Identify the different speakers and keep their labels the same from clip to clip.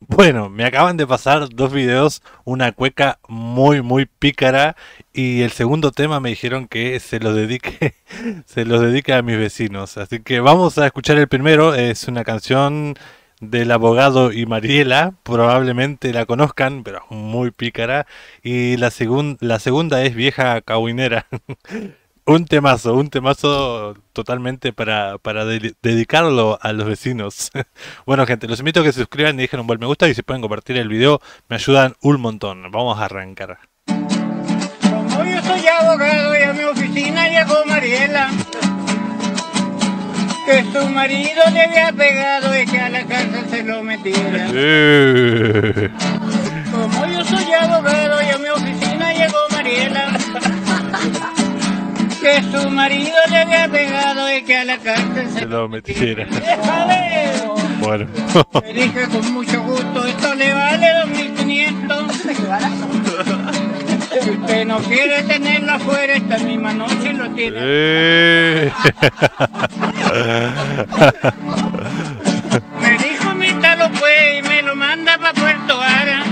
Speaker 1: Bueno, me acaban de pasar dos videos, una cueca muy muy pícara y el segundo tema me dijeron que se lo dedique se los dedique a mis vecinos. Así que vamos a escuchar el primero, es una canción del abogado y Mariela, probablemente la conozcan, pero muy pícara y la segun- la segunda es vieja cahuinera. Un temazo, un temazo totalmente para, para de- dedicarlo a los vecinos. Bueno, gente, los invito a que se suscriban y dejen un buen me gusta y si pueden compartir el video, me ayudan un montón. Vamos a arrancar.
Speaker 2: Como yo soy abogado y a mi oficina llegó Mariela, que su marido le había pegado y que a la cárcel se lo metiera. Como yo soy abogado su marido le había pegado y que a la cárcel se,
Speaker 1: lo metiera. Bueno.
Speaker 2: Le dije con mucho gusto, esto le vale 2500. Si usted no quiere tenerlo afuera, esta misma noche lo tiene.
Speaker 1: Eh.
Speaker 2: Me dijo lo pues y me lo manda para Puerto Ara.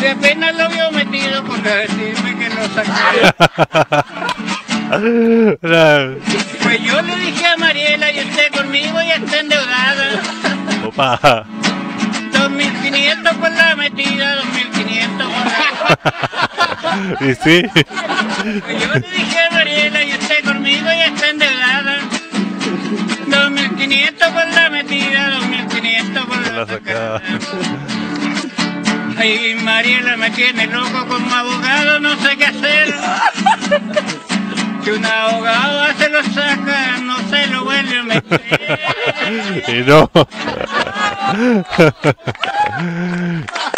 Speaker 2: Y apenas lo vio metido lo sacara. Pues yo le dije a Mariela y usted conmigo ya está endeudada.
Speaker 1: Opa.
Speaker 2: 2500 por la metida, 2500 por la...
Speaker 1: ¿Y sí?
Speaker 2: Pues yo le dije a Mariela y usted conmigo ya está endeudada. 2500 por la metida, 2500 por la,
Speaker 1: La sacada.
Speaker 2: Ay, Mariela me tiene loco como abogado, sé qué hacer. Si un abogado se lo saca, no se lo vuelve a meter.
Speaker 1: Y no.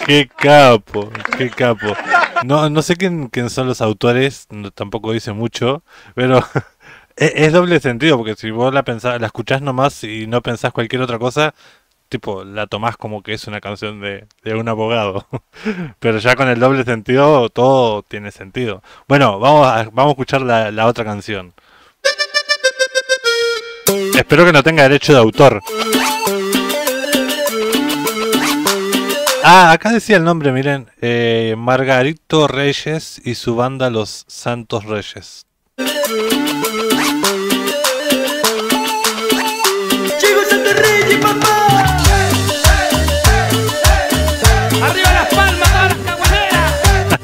Speaker 1: Qué capo, qué capo. No, no sé quién, quién son los autores, no- tampoco dice mucho, pero es, es doble sentido, porque si vos la pensás, la escuchás nomás y no pensás cualquier otra cosa, tipo, la tomás como que es una canción de, un abogado. Pero ya con el doble sentido, todo tiene sentido. Bueno, vamos a, vamos a escuchar la, la otra canción. Espero que no tenga derecho de autor. Ah, acá decía el nombre, miren. eh, Margarito Reyes y su banda Los Santos Reyes.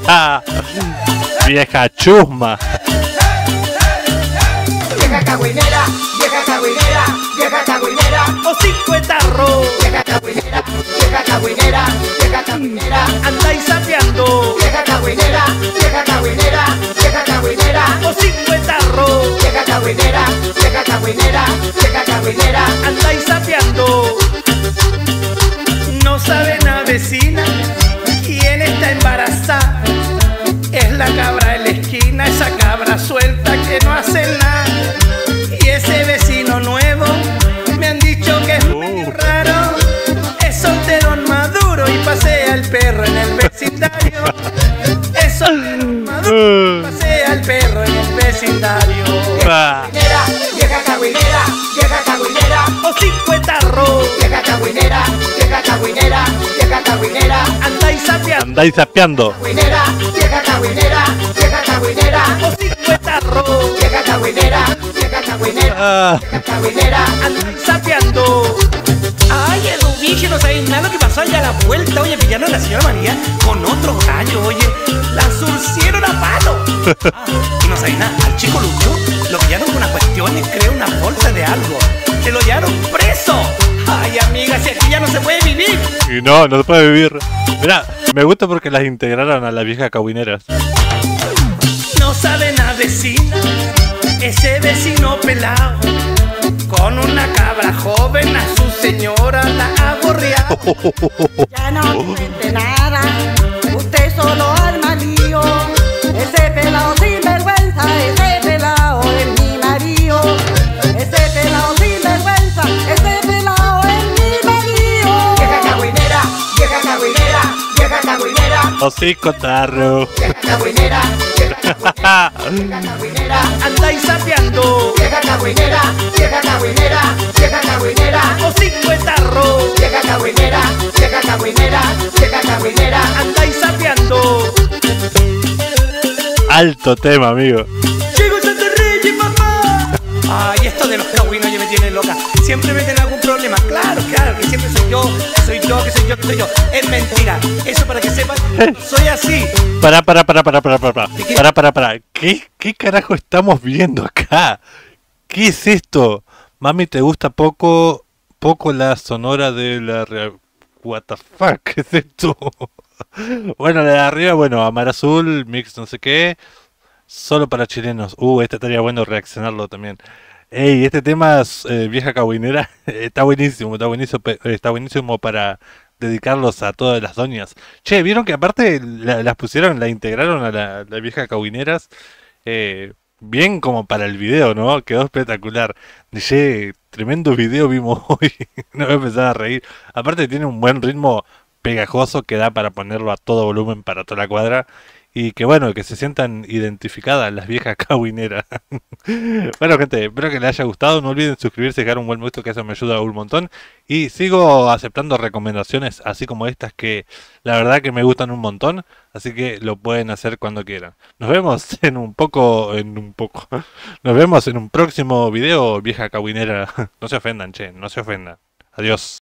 Speaker 1: Vieja chusma.
Speaker 3: Vieja cagüinera, vieja cagüinera, vieja cagüinera,
Speaker 4: Hocico de tarro.
Speaker 3: vieja cagüinera, vieja cagüinera, vieja cagüinera,
Speaker 4: Andáis sapeando.
Speaker 3: vieja cagüinera, vieja cagüinera, vieja cagüinera,
Speaker 4: Hocico de tarro.
Speaker 3: vieja cagüinera, vieja cagüinera, vieja cagüinera,
Speaker 4: Andáis sapeando. Pasea el perro en el vecindario.
Speaker 1: Ah,
Speaker 3: vieja cagüinera, vieja cagüinera,
Speaker 4: Hocico tarro,
Speaker 3: vieja cagüinera, vieja cagüinera, vieja cagüinera,
Speaker 4: andáis sapeando.
Speaker 1: Andáis sapeando.
Speaker 3: cagüinera, vieja cagüinera, vieja cagüinera,
Speaker 4: Hocico tarro,
Speaker 3: vieja cagüinera, vieja cagüinera,
Speaker 1: Ah,
Speaker 3: vieja cagüinera.
Speaker 4: andáis sapeando. Ay, el no sabéis nada lo que pasó allá a la vuelta. Oye, pillaron a la señora María con no nada, al chico Lucho lo pillaron con unas cuestiones, creo, una bolsa de algo. Se lo llevaron preso. Ay, amiga, si aquí ya no se puede vivir.
Speaker 1: y no, no se puede vivir. Mira, me gusta porque las integraron a las viejas cabineras.
Speaker 4: No sabe nada vecina, ese vecino pelado. Con una cabra joven a su señora la ha gorreado.
Speaker 5: Ya no cuente nada, usted solo arma
Speaker 1: Hocico tarro.
Speaker 3: vieja cagüinera, vieja cagüinera,
Speaker 4: Andáis sapeando,
Speaker 3: vieja cagüinera, vieja cagüinera, vieja cagüinera,
Speaker 4: hocico tarro.
Speaker 3: vieja cagüinera, vieja cagüinera, vieja cagüinera.
Speaker 4: Andáis sapeando.
Speaker 1: Alto tema, amigo.
Speaker 4: Ay, esto de los cagüinos ya me tiene loca. Siempre meten algún problema. Claro, claro, que siempre soy yo, que soy yo, que soy yo, que soy yo. Es mentira. Eso para que sepan, soy así.
Speaker 1: Para, para, para, para, para, para, para, para, para, para. ¿Qué, ¿Qué carajo estamos viendo acá? ¿Qué es esto? Mami, ¿te gusta poco, poco la sonora de la... rea- What the fuck? ¿Qué es esto? Bueno, la de arriba, bueno, Amar Azul, Mix no sé qué. Solo para chilenos. Uh, este estaría bueno reaccionarlo también. Ey, este tema, eh, vieja cabuinera, está buenísimo, está buenísimo, pe- está buenísimo para dedicarlos a todas las doñas. Che, ¿vieron que aparte la- las pusieron, la integraron a la, la vieja cabuineras? Eh, bien como para el video, ¿no? Quedó espectacular. Che, tremendo video vimos hoy. no me empezaba a reír. Aparte tiene un buen ritmo pegajoso que da para ponerlo a todo volumen para toda la cuadra. Y que bueno, que se sientan identificadas las viejas cabuineras. bueno, gente, espero que les haya gustado. No olviden suscribirse y dejar un buen me gusta, que eso me ayuda un montón. Y sigo aceptando recomendaciones así como estas que la verdad que me gustan un montón. Así que lo pueden hacer cuando quieran. Nos vemos en un poco, en un poco. Nos vemos en un próximo video, vieja cabuinera. No se ofendan, che, no se ofendan. Adiós.